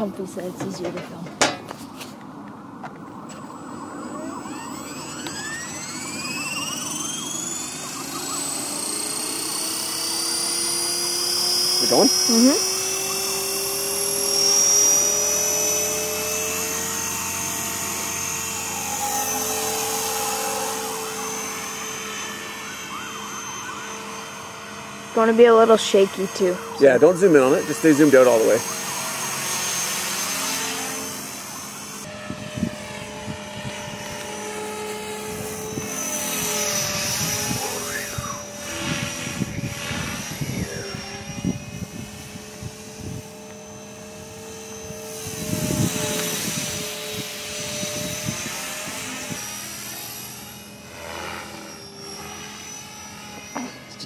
comfy so it's easier to film. We're going? Mm-hmm. Going to be a little shaky too. Yeah, don't zoom in on it. Just stay zoomed out all the way.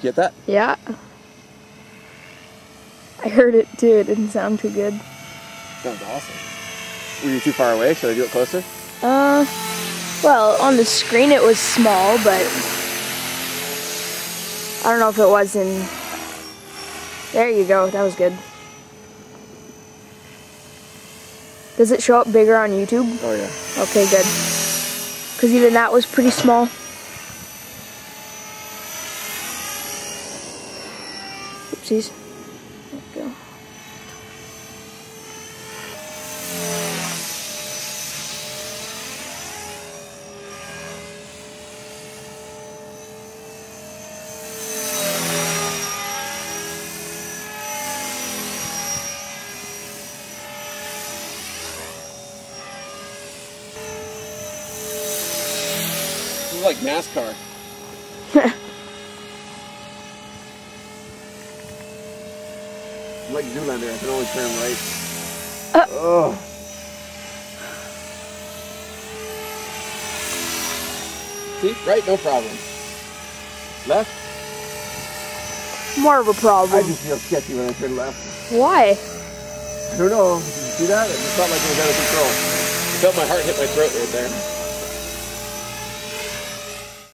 Get that? Yeah. I heard it too. It didn't sound too good. Sounds awesome. Were you too far away? Should I do it closer? Uh, well, on the screen it was small, but I don't know if it was in. There you go. That was good. Does it show up bigger on YouTube? Oh yeah. Okay, good. Because even that was pretty small. Oopsies. There we go. This is like NASCAR. like Zoolander, I can only turn right. Uh. Oh. See? Right, no problem. Left? More of a problem. I just feel sketchy when I turn left. Why? I don't know. Did you see that? It just felt like it was out of control. I felt my heart hit my throat right there.